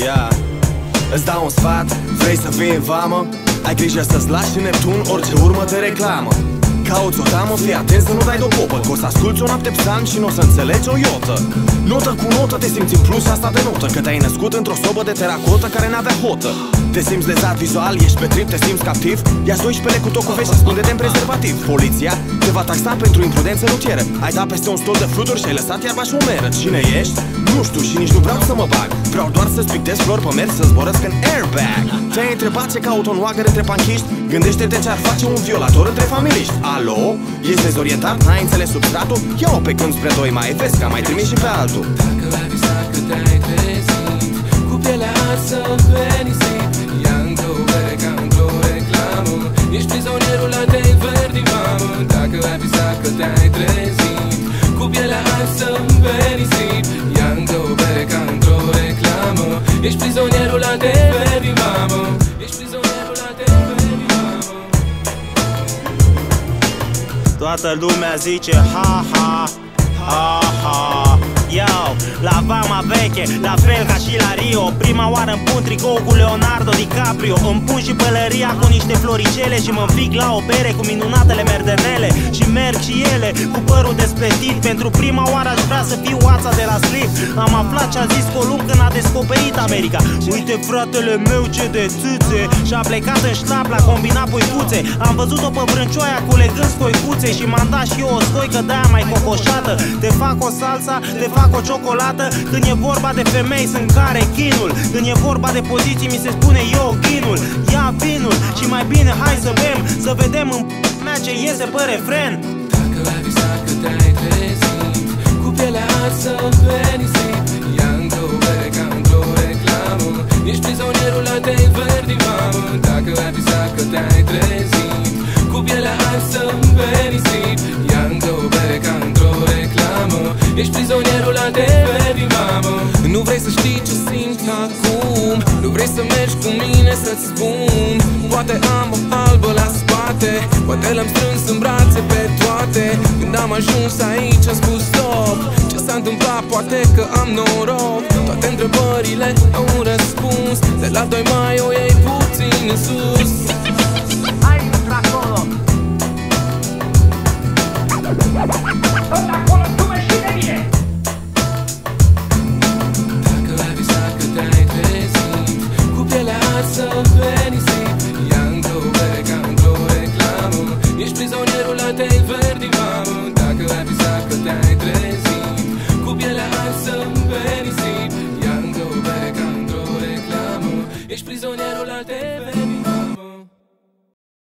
Yeah. Îți dau un sfat, vrei să fii în vamă? Ai grijă să-ți lași în Neptun orice urmă de reclamă Cauți o damă, fii atent să nu dai de popă Că o să asculti o noapte psan și nu o să înțelegi o iotă Notă cu notă te simți în plus asta de notă Că te-ai născut într-o sobă de teracotă care n-avea hotă Te simți lezat vizual, ești pe trip, te simți captiv Ia 12 cu tot cu vești, ascunde-te în prezervativ Poliția te va taxa pentru imprudență rutieră Ai dat peste un stol de fluturi și ai lăsat iarba și o meră Cine ești? Nu știu și nici nu vreau să mă bag Vreau doar să-ți pictez flori pe mers, să zborăsc în airbag Te-ai întrebat ce caut un oagăr între panchiști? Gândește-te ce ar face un violator între familiști Alo? Ești dezorientat? N-ai înțeles substratul? Ia-o pe când spre doi mai vezi că am mai trimis și pe altul Dacă ai visat că te-ai trezit Cu pielea arsă Ești prizonierul latei verdi, mamă. Ești prizonierul latei verdi, mamă. Toată lumea zice ha ha ha ha. Yo, la Vama veche, la fel ca și la Rio. Prima oară îmi pun tricou cu Leonardo DiCaprio. Îmi pun și pălăria cu niște floricele Și mă înfig la o bere cu minunatele merdenele. Și merg și ele cu părul despletit Pentru prima oară aș vrea să fiu oața de la slip. Am aflat ce a zis Columb când a descoperit America. Uite fratele meu ce de țâțe. Și-a plecat în ștap la combinat puicuțe. Am văzut-o pe vrâncioaia culegând scoicuțe Și m-am dat și eu o scoică de-aia mai cocoșată. Te fac o salsa, te fac o ciocolată. Când e vorba de femei sunt care chinul. Când e vorba de poziții mi se spune eu ghinul Ia vinul. Și mai bine hai să bem Să vedem în mea ce iese pe refren pielea arsă pe nisip Ia încă o bere ca într-o reclamă. Ești prizonierul latei verdi, mamă. Dacă ai visat că te-ai trezit Cu pielea arsă pe nisip Ia încă o bere ca într-o reclamă. Ești prizonierul latei verdi, mamă. Nu vrei să știi ce simt acum. Nu vrei să mergi cu mine să-ți spun. Poate am o albă la spate. Poate l-am strâns în brațe pe toate. Când am ajuns aici am spus stop. Ce s-a întâmplat? Poate că am noroc. Toate întrebările au un răspuns. De la 2 mai o iei puțin în sus. Hai acolo. Dacă ai visat că te-ai trezit Cu pielea arsă pe chocolate